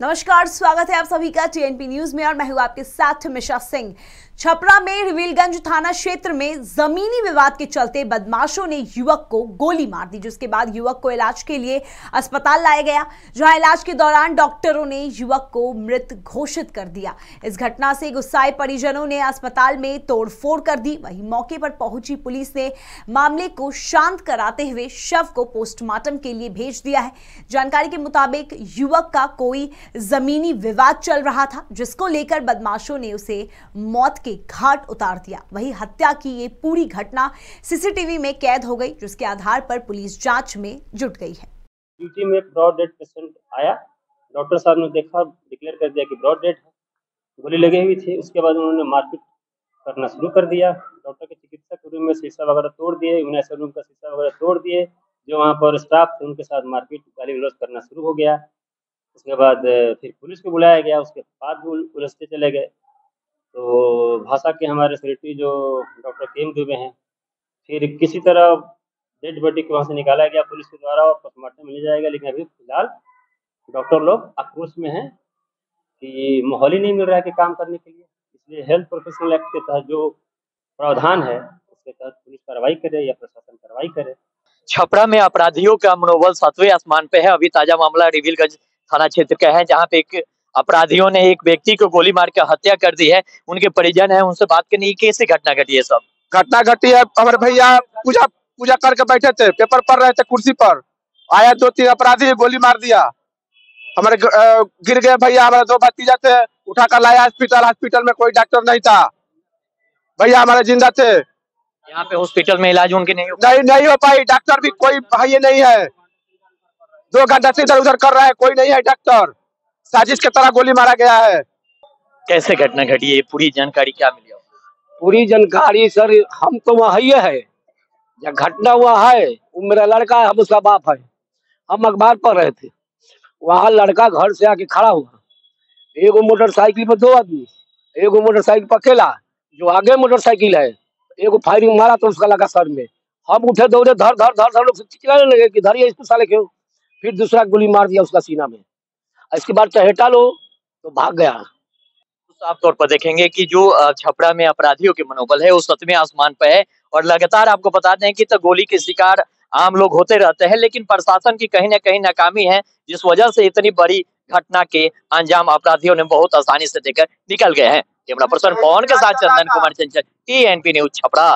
नमस्कार, स्वागत है आप सभी का टीएनपी न्यूज़ में और मैं हूँ आपके साथ मिशा सिंह। छपरा में रिवीलगंज थाना क्षेत्र में जमीनी विवाद के चलते बदमाशों ने युवक को गोली मार दी, जिसके बाद युवक को इलाज के लिए अस्पताल लाया गया, जहाँ इलाज के दौरान डॉक्टरों ने युवक को मृत घोषित कर दिया। इस घटना से गुस्साए परिजनों ने अस्पताल में तोड़फोड़ कर दी। वहीं मौके पर पहुँची पुलिस ने मामले को शांत कराते हुए शव को पोस्टमार्टम के लिए भेज दिया है। जानकारी के मुताबिक युवक का कोई जमीनी विवाद चल रहा था, जिसको लेकर बदमाशों ने उसे मौत घाट उतार दिया। वही हत्या की ये पूरी घटना सीसीटीवी में कैद हो गई, जिसके आधार पर पुलिस जाँच में जुट गई है। ड्यूटी में ब्रॉड डेड पेशेंट आया। डॉक्टर साहब ने देखा, डिक्लेयर कर दिया कि ब्रॉड डेड है। गोली लगी हुई थी। उसके बाद उन्होंने मारपीट करना शुरू कर दिया। डॉक्टर के चिकित्सक रूम में शीशा वगैरह तोड़ दिए। यूनाइसर रूम का शीशा वगैरह तोड़ दिए। जो वहाँ पर स्टाफ थे, उनके साथ मारपीट, गाली गलौज करना शुरू हो गया। उसके बाद, फिर पुलिस को बुलाया गया। उसके बाद भी उलझते चले गए। तो भाषा के हमारे सेक्रेटरी जो डॉक्टर केम दुबे हैं, फिर किसी तरह डेड बॉडी को वहाँ से निकाला गया पुलिस के द्वारा और पोस्टमार्टम मिल जाएगा, लेकिन अभी फ़िलहाल डॉक्टर लोग आक्रोश में हैं कि माहौल ही नहीं मिल रहा है कि काम करने के लिए। इसलिए हेल्थ प्रोफेशनल एक्ट के तहत जो प्रावधान है, उसके तहत पुलिस कार्रवाई करे या प्रशासन कार्रवाई करे। छपरा में अपराधियों का मनोबल सातवें आसमान पे है। अभी ताज़ा मामला रिविलगंज थाना क्षेत्र का है, जहाँ पे एक अपराधियों ने एक व्यक्ति को गोली मार कर हत्या कर दी है। उनके परिजन है उनसे बात करनी कैसे घटना घटी है सब। घटना घटी है हमारे भैया पूजा पूजा करके बैठे थे पेपर पढ़ रहे थे कुर्सी पर। आया दो तीन अपराधी गोली मार दिया। हमारे गिर गए भैया हमारे दो भतीजा थे उठा कर लाया हॉस्पिटल हॉस्पिटल में कोई डॉक्टर नहीं था। भैया हमारे ज़िंदा थे। यहाँ पे हॉस्पिटल में इलाज उनके नहीं हो नहीं नहीं हो पाई डॉक्टर भी कोई भाई नहीं है। दो घंटा से इधर उधर कर रहा है कोई नहीं है डॉक्टर। साजिश के तरह गोली मारा गया है। कैसे घटना घटी? है पूरी जानकारी क्या मिली पूरी जानकारी सर हम तो वहाँ ही है। जब घटना हुआ है वो मेरा लड़का है हम उसका बाप है। हम अखबार पढ़ रहे थे। वहाँ लड़का घर से आके खड़ा हुआ। एगो मोटरसाइकिल पर दो आदमी। एगो मोटरसाइकिल पर अकेला जो आगे मोटरसाइकिल है। एगो फायरिंग मारा तो उसका लगा सर में। हम उठे दौड़े धर धर धर धर लोग चिल्लाने लगे कि धरिए इसको साले क्यों? फिर दूसरा गोली मार दिया उसका सीना में। इसके बाद चहेटा लो तो भाग गया। तो साफ़ तौर पर देखेंगे कि जो छपरा में अपराधियों के मनोबल है वो सतवें आसमान पर है और लगातार आपको बता दें कि तो गोली के शिकार आम लोग होते रहते हैं लेकिन प्रशासन की कहीं ना कहीं नाकामी है जिस वजह से इतनी बड़ी घटना के अंजाम अपराधियों ने बहुत आसानी से देकर निकल गए हैं। कैमरा पर्सन पवन के साथ चंदन कुमार चंचल टी न्यूज़ छपरा